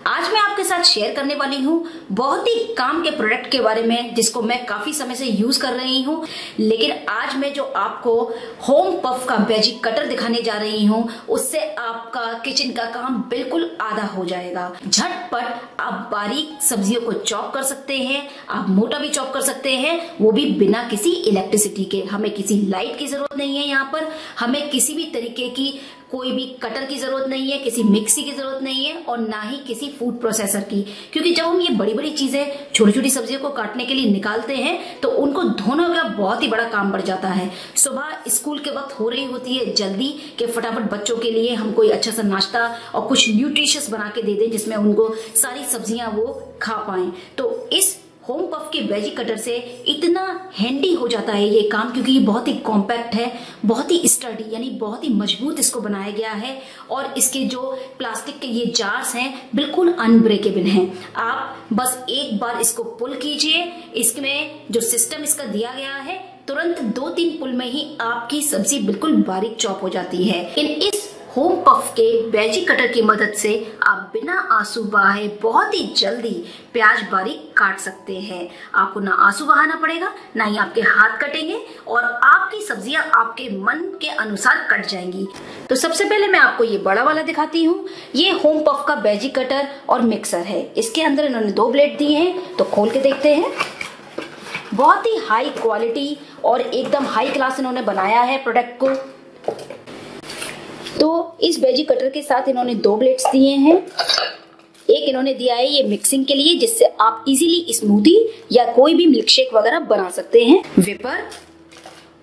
आज मैं आपके साथ शेयर करने वाली हूँ बहुत ही काम के प्रोडक्ट के बारे में, जिसको मैं काफ़ी समय से यूज़ कर रही हूँ। लेकिन आज मैं जो आपको होम पफ का बेजिक कटर दिखाने जा रही हूँ, उससे आपका किचन का काम बिल्कुल आधा हो जाएगा। झटपट आप बारीक सब्जियों को चॉप कर सकते हैं, आप मोटा भी चॉप कर सकते हैं, वो भी बिना किसी इलेक्ट्रिसिटी के। हमें किसी लाइट की ज़रूरत नहीं है यहाँ पर। हमें किसी भी तरीके की कोई भी कटर की ज़रूरत नहीं है, किसी मिक्सी की ज़रूरत नहीं है और ना ही किसी फ़ूड प्रोसेसर की। क्योंकि जब हम ये बड़ी बड़ी चीज़ें छोटी छोटी सब्जियों को काटने के लिए निकालते हैं तो उनको धोना का बहुत ही बड़ा काम बढ़ जाता है। सुबह स्कूल के वक्त हो रही होती है जल्दी कि फटाफट बच्चों के लिए हम कोई अच्छा सा नाश्ता और कुछ न्यूट्रिशियस बना के दे दें, जिसमें उनको सारी सब्ज़ियाँ वो खा पाए। तो इस होम पफ के वेजी कटर से इतना हैंडी हो जाता है ये काम, क्योंकि ये बहुत ही कॉम्पैक्ट है, बहुत ही स्टडी यानी बहुत ही मज़बूत इसको बनाया गया है। और इसके जो प्लास्टिक के ये जार्स हैं, बिल्कुल अनब्रेकेबल हैं। आप बस एक बार इसको पुल कीजिए, इसमें जो सिस्टम इसका दिया गया है, तुरंत दो तीन पुल में ही आपकी सब्ज़ी बिल्कुल बारीक चॉप हो जाती है। इन इस होम पफ के वेजी कटर की मदद से आप बिना आँसू बहाए बहुत ही जल्दी प्याज बारीक काट सकते हैं। आपको ना आँसू बहाना पड़ेगा, ना ही आपके हाथ कटेंगे और आपकी सब्ज़ियाँ आपके मन के अनुसार कट जाएँगी। तो सबसे पहले मैं आपको ये बड़ा वाला दिखाती हूँ। ये होम पफ का वेजी कटर और मिक्सर है। इसके अंदर इन्होंने दो ब्लेड दिए हैं तो खोल के देखते हैं। बहुत ही हाई क्वालिटी और एकदम हाई क्लास इन्होंने बनाया है प्रोडक्ट को। तो इस वेजी कटर के साथ इन्होंने दो ब्लेड्स दिए हैं। एक इन्होंने दिया है ये मिक्सिंग के लिए, जिससे आप इजीली स्मूदी या कोई भी मिल्क शेक वगैरह बना सकते हैं। विपर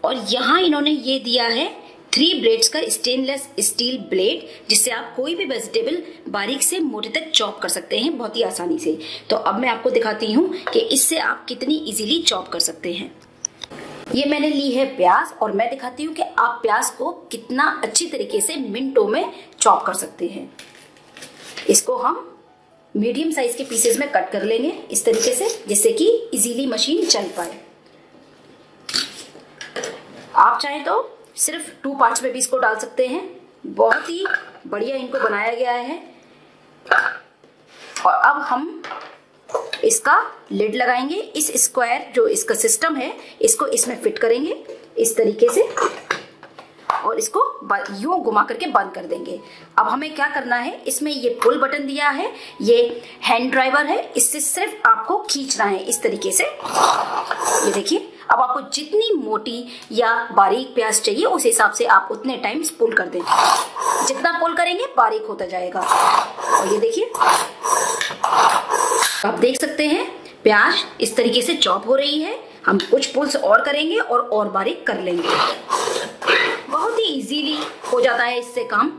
और यहाँ इन्होंने ये दिया है थ्री ब्लेड्स का स्टेनलेस स्टील ब्लेड जिससे आप कोई भी वेजिटेबल बारीक से मोटे तक चॉप कर सकते हैं बहुत ही आसानी से। तो अब मैं आपको दिखाती हूँ कि इससे आप कितनी इजीली चॉप कर सकते हैं। ये मैंने ली है प्याज और मैं दिखाती हूँ कि आप प्याज को कितना अच्छी तरीके से मिनटों में चॉप कर सकते हैं। इसको हम मीडियम साइज़ के पीसेस में कट कर लेंगे इस तरीके से, जिससे कि इजीली मशीन चल पाए। आप चाहें तो सिर्फ़ टू पार्ट्स में भी इसको डाल सकते हैं। बहुत ही बढ़िया इनको बनाया गया है। और अब हम इसका लिड लगाएँगे। इस स्क्वायर जो इसका सिस्टम है, इसको इसमें फिट करेंगे। इस तरीके से। और इसको यूँ घुमा करके बंद कर देंगे। अब हमें क्या करना है? इसमें ये पुल बटन दिया है। ये हैंड ड्राइवर है। इससे सिर्फ़ आपको खींचना है इस तरीके से। ये देखिए। अब आपको जितनी मोटी या बारीक प्याज चाहिए, उस हिसाब से आप उतने टाइम्स पुल कर दें। जितना पुल करेंगे, बारीक होता जाएगा। और ये देखिए। आप देख सकते हैं, प्याज इस तरीके से चॉप हो रही है। हम कुछ पुल्स और करेंगे और और बारीक कर लेंगे। बहुत ही इजीली हो जाता है इससे काम।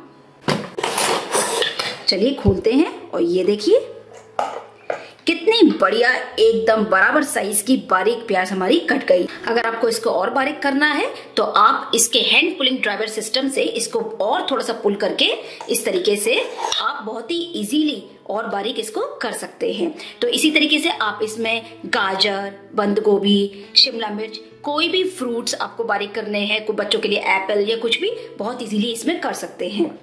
चलिए खोलते हैं और ये देखिए। कितनी बढ़िया, एकदम बराबर साइज़ की बारीक प्याज हमारी कट गई। अगर आपको इसको और बारीक करना है तो आप इसके हैंड पुलिंग ड्राइवर सिस्टम से इसको और थोड़ा सा पुल करके इस तरीके से आप बहुत ही इजीली और बारीक इसको कर सकते हैं। तो इसी तरीके से आप इसमें गाजर बंद गोभी शिमला मिर्च, कोई भी फ्रूट्स आपको बारीक करने हैं, कोई बच्चों के लिए एप्पल या कुछ भी, बहुत इजीली इसमें कर सकते हैं।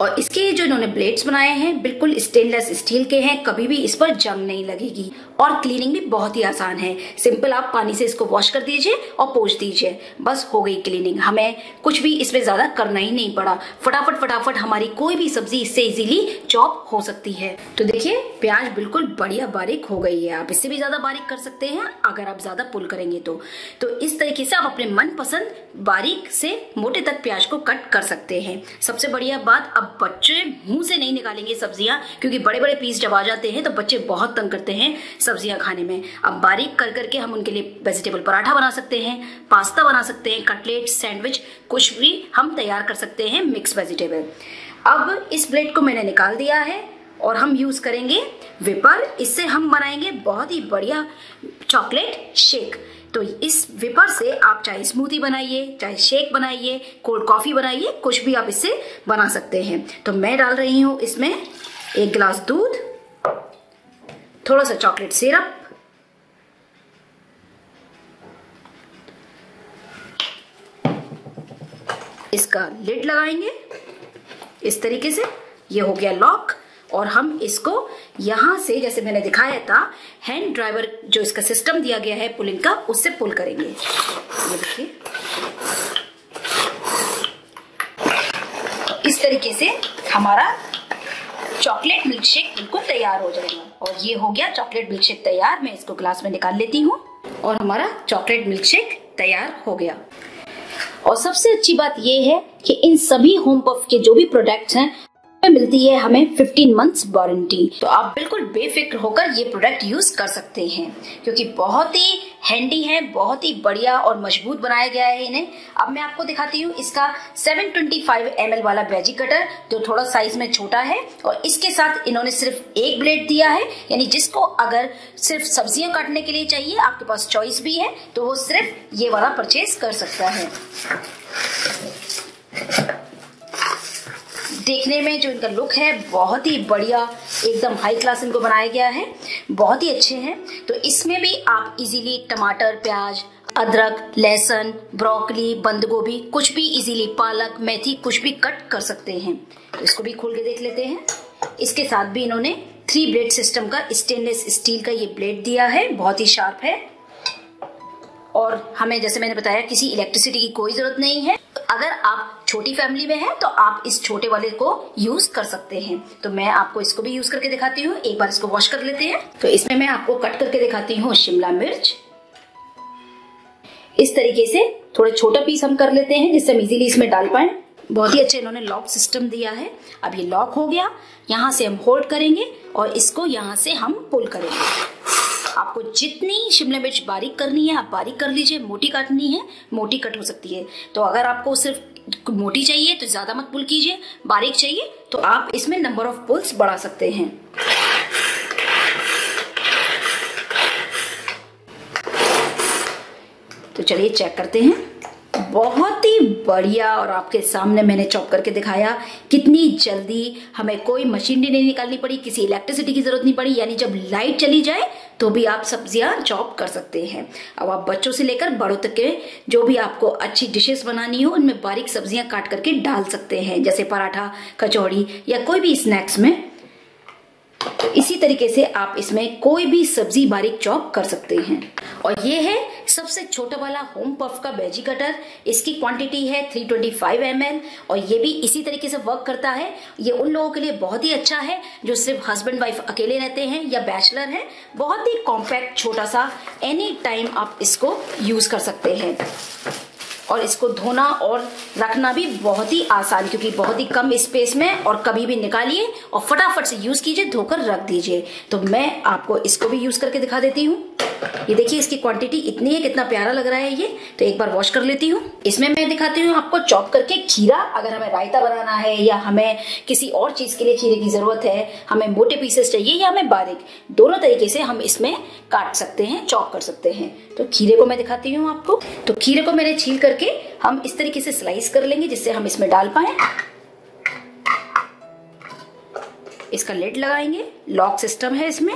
और इसके जो इन्होंने ब्लेड्स बनाए हैं, बिल्कुल स्टेनलेस स्टील के हैं, कभी भी इस पर जंग नहीं लगेगी। और क्लीनिंग भी बहुत ही आसान है। सिंपल आप पानी से इसको वॉश कर दीजिए और पोछ दीजिए। बस हो गई क्लीनिंग। हमें कुछ भी इसमें ज़्यादा करना ही नहीं पड़ा। फटाफट फटाफट हमारी कोई भी सब्ज़ी इससे इजीली चॉप हो सकती है। तो देखिए, प्याज बिल्कुल बढ़िया बारीक हो गई है। आप इससे भी ज़्यादा बारीक कर सकते हैं, अगर आप ज़्यादा पुल करेंगे तो। तो इस तरीके से आप अपने मनपसंद बारीक से मोटे तक प्याज को कट कर सकते हैं। सबसे बढ़िया बात, अब बच्चे मुँह से नहीं निकालेंगे सब्ज़ियाँ, क्योंकि बड़े बड़े पीस जब आ जाते हैं तो बच्चे बहुत तंग करते हैं। सब्ज़ियाँ खाने में। अब बारीक कर करके हम उनके लिए वेजिटेबल पराठा बना सकते हैं, पास्ता बना सकते हैं कटलेट सैंडविच कुछ भी हम तैयार कर सकते हैं मिक्स वेजिटेबल अब इस ब्लेड को मैंने निकाल दिया है और हम यूज़ करेंगे विपर इससे हम बनाएँगे बहुत ही बढ़िया चॉकलेट शेक तो इस विपर से आप चाहे स्मूदी बनाइए, चाहे शेक बनाइए कोल्ड कॉफ़ी बनाइए, कुछ भी आप इससे बना सकते हैं। तो मैं डाल रही हूँ इसमें एक गिलास दूध थोड़ा सा चॉकलेट सिरप इसका लिड लगाएँगे। इस तरीके से ये हो गया लॉक और हम इसको यहाँ से, जैसे मैंने दिखाया था हैंड ड्राइवर जो इसका सिस्टम दिया गया है पुलिंग का, उससे पुल करेंगे। ये देखिए। इस तरीके से हमारा चॉकलेट मिल्क शेक बिल्कुल तैयार हो जाएगा। और ये हो गया चॉकलेट मिल्क शेक तैयार। मैं इसको ग्लास में निकाल लेती हूँ और हमारा चॉकलेट मिल्क शेक तैयार हो गया। और सबसे अच्छी बात ये है कि इन सभी होम पफ के जो भी प्रोडक्ट्स हैं मिलती है हमें 15 मंथ्स वारंटी तो आप बिल्कुल बेफिक्र होकर ये प्रोडक्ट यूज़ कर सकते हैं, क्योंकि बहुत ही हैंडी है, बहुत ही बढ़िया और मज़बूत बनाया गया है इन्हें। अब मैं आपको दिखाती हूँ इसका 725 ml वाला वेजी कटर जो थोड़ा साइज़ में छोटा है, और इसके साथ इन्होंने सिर्फ़ एक ब्लेड दिया है, यानी जिसको अगर सिर्फ़ सब्ज़ियाँ काटने के लिए चाहिए, आपके पास चॉइस भी है तो वो सिर्फ़ ये वाला परचेज कर सकता है। देखने में जो इनका लुक है, बहुत ही बढ़िया, एकदम हाई क्लास इनको बनाया गया है। बहुत ही अच्छे हैं। तो इसमें भी आप इजीली टमाटर, प्याज, अदरक, लहसुन ब्रोकली बंद गोभी, कुछ भी इजीली पालक, मेथी, कुछ भी कट कर सकते हैं। तो इसको भी खोल के देख लेते हैं। इसके साथ भी इन्होंने थ्री ब्लेड सिस्टम का स्टेनलेस स्टील का ये ब्लेड दिया है। बहुत ही शार्प है। और हमें, जैसे मैंने बताया, किसी इलेक्ट्रिसिटी की कोई ज़रूरत नहीं है। अगर आप छोटी फैमिली में हैं तो आप इस छोटे वाले को यूज़ कर सकते हैं। तो मैं आपको इसको भी यूज़ करके दिखाती हूँ। एक बार इसको वॉश कर लेते हैं। तो इसमें मैं आपको कट करके दिखाती हूँ शिमला मिर्च। इस तरीके से थोड़े छोटा पीस हम कर लेते हैं, जिससे हम इजीली इसमें डाल पाए। बहुत ही अच्छे इन्होंने लॉक सिस्टम दिया है। अब ये लॉक हो गया। यहाँ से हम होल्ड करेंगे और इसको यहाँ से हम पुल करेंगे। आपको जितनी शिमला मिर्च बारीक करनी है, आप बारीक कर लीजिए। मोटी काटनी है, मोटी कट हो सकती है। तो अगर आपको सिर्फ़ मोटी चाहिए तो ज़्यादा मत पुल कीजिए। बारीक चाहिए तो आप इसमें नंबर ऑफ़ पुल्स बढ़ा सकते हैं। तो चलिए चेक करते हैं। बहुत ही बढ़िया, और आपके सामने मैंने चॉप करके दिखाया कितनी जल्दी हमें कोई मशीनरी नहीं निकालनी पड़ी, किसी इलेक्ट्रिसिटी की ज़रूरत नहीं पड़ी। यानी जब लाइट चली जाए तो भी आप सब्ज़ियाँ चॉप कर सकते हैं। अब आप बच्चों से लेकर बड़ों तक के जो भी आपको अच्छी डिशेस बनानी हो, उनमें बारीक सब्ज़ियाँ काट करके डाल सकते हैं। जैसे पराठा, कचौड़ी या कोई भी स्नैक्स में तो इसी तरीके से आप इसमें कोई भी सब्ज़ी बारीक चॉप कर सकते हैं। और ये है सबसे छोटा वाला होम पफ का वेजी कटर इसकी क्वांटिटी है 325 ट्वेंटी और ये भी इसी तरीके से वर्क करता है। ये उन लोगों के लिए बहुत ही अच्छा है जो सिर्फ़ हस्बैंड वाइफ अकेले रहते हैं या बैचलर हैं। बहुत ही कॉम्पैक्ट छोटा सा एनी टाइम आप इसको यूज़ कर सकते हैं। और इसको धोना और रखना भी बहुत ही आसान, क्योंकि बहुत ही कम स्पेस में और कभी भी निकालिए और फटाफट से यूज़ कीजिए, धोकर रख दीजिए। तो मैं आपको इसको भी यूज़ करके दिखा देती हूँ। ये देखिए, इसकी क्वांटिटी इतनी है, कितना प्यारा लग रहा है ये। तो एक बार वॉश कर लेती हूँ। इसमें मैं दिखाती हूँ आपको चॉप करके खीरा। अगर हमें रायता बनाना है या हमें किसी और चीज़ के लिए खीरे की ज़रूरत है, हमें मोटे पीसेस चाहिए या हमें बारीक, दोनों तरीके से हम इसमें काट सकते हैं चॉप कर सकते हैं। तो खीरे को मैं दिखाती हूँ आपको। तो खीरे को मैंने छील करके हम इस तरीके से स्लाइस कर लेंगे, जिससे हम इसमें डाल पाए। इसका लेड लगाएँगे। लॉक सिस्टम है इसमें।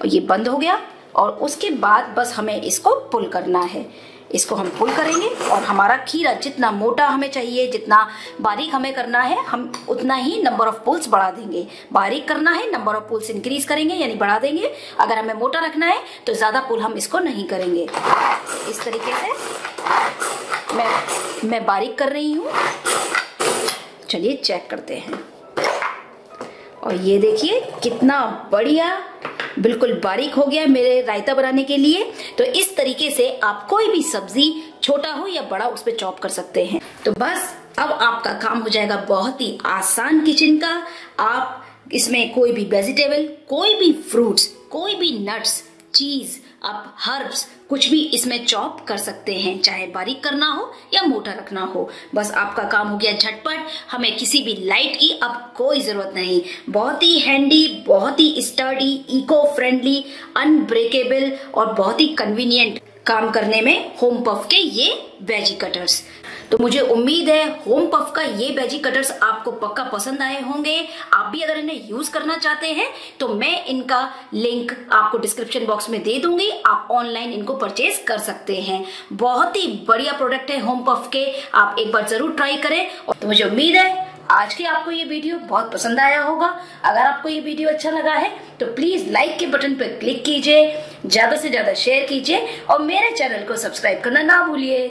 और ये बंद हो गया और उसके बाद बस हमें इसको पुल करना है। इसको हम पुल करेंगे और हमारा खीरा जितना मोटा हमें चाहिए, जितना बारीक हमें करना है, हम उतना ही नंबर ऑफ़ पुल्स बढ़ा देंगे। बारीक करना है नंबर ऑफ़ पुल्स इंक्रीज करेंगे, यानी बढ़ा देंगे। अगर हमें मोटा रखना है तो ज़्यादा पुल हम इसको नहीं करेंगे। इस तरीके से मैं मैं बारीक कर रही हूँ। चलिए चेक करते हैं। और ये देखिए, कितना बढ़िया बिल्कुल बारीक हो गया मेरे रायता बनाने के लिए। तो इस तरीके से आप कोई भी सब्ज़ी, छोटा हो या बड़ा, उस पर चॉप कर सकते हैं। तो बस, अब आपका काम हो जाएगा बहुत ही आसान किचन का। आप इसमें कोई भी वेजिटेबल, कोई भी फ्रूट्स, कोई भी नट्स चीज़ आप हर्ब्स कुछ भी इसमें चॉप कर सकते हैं, चाहे बारीक करना हो या मोटा रखना हो। बस आपका काम हो गया झटपट, हमें किसी भी लाइट की अब कोई ज़रूरत नहीं। बहुत ही हैंडी बहुत ही स्टडी इको फ्रेंडली अनब्रेकेबल और बहुत ही कन्वीनियंट काम करने में होम पफ के ये वेजी कटर्स तो मुझे उम्मीद है होम पफ का ये वेजी कटर्स आपको पक्का पसंद आए होंगे। आप भी अगर इन्हें यूज़ करना चाहते हैं तो मैं इनका लिंक आपको डिस्क्रिप्शन बॉक्स में दे दूँगी। आप ऑनलाइन इनको परचेज कर सकते हैं। बहुत ही बढ़िया प्रोडक्ट है होम पफ के। आप एक बार ज़रूर ट्राई करें। तो मुझे उम्मीद है आज के आपको ये वीडियो बहुत पसंद आया होगा। अगर आपको ये वीडियो अच्छा लगा है तो प्लीज़ लाइक के बटन पर क्लिक कीजिए, ज़्यादा से ज़्यादा शेयर कीजिए, और मेरे चैनल को सब्सक्राइब करना ना भूलिए।